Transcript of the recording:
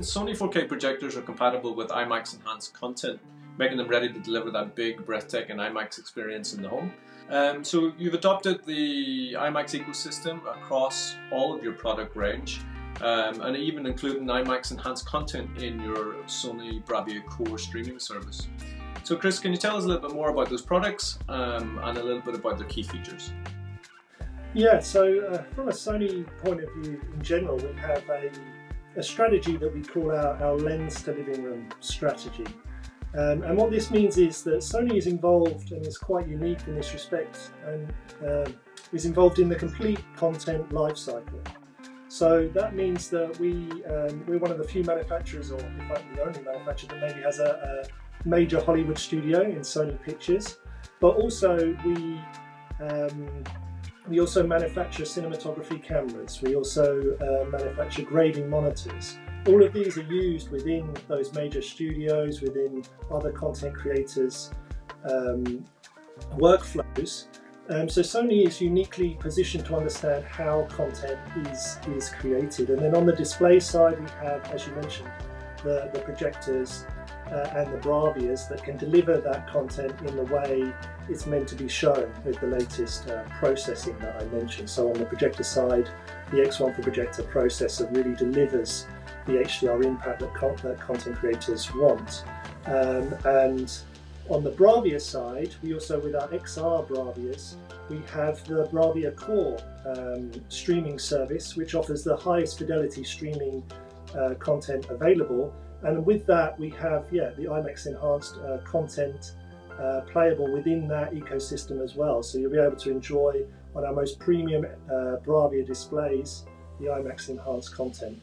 Sony 4K projectors are compatible with IMAX enhanced content, making them ready to deliver that big, breathtaking IMAX experience in the home. Um, so you've adopted the IMAX ecosystem across all of your product range, um, and even including IMAX enhanced content in your Sony Bravia Core streaming service. So Chris, can you tell us a little bit more about those products um, and a little bit about their key features? Yeah, so uh, from a Sony point of view in general, we have a, a strategy that we call our, our lens to living room strategy. Um, and what this means is that Sony is involved and is quite unique in this respect and uh, is involved in the complete content lifecycle. So that means that we, um, we're one of the few manufacturers, or in fact the only manufacturer that maybe has a, a major Hollywood studio in Sony Pictures. But also we um, we also manufacture cinematography cameras. We also uh, manufacture grading monitors. All of these are used within those major studios, within other content creators' um, workflows. Um, so Sony is uniquely positioned to understand how content is, is created. And then on the display side, we have, as you mentioned, the, the projectors uh, and the Bravias that can deliver that content in the way it's meant to be shown with the latest uh, processing that I mentioned. So on the projector side, the X1 for projector processor really delivers the HDR impact that, that content creators want. Um, and on the Bravia side, we also, with our XR Bravias, we have the Bravia Core um, streaming service, which offers the highest fidelity streaming uh, content available and with that, we have yeah the IMAX enhanced uh, content uh, playable within that ecosystem as well. So you'll be able to enjoy on our most premium uh, Bravia displays the IMAX enhanced content.